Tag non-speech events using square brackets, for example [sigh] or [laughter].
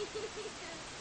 yes. [laughs]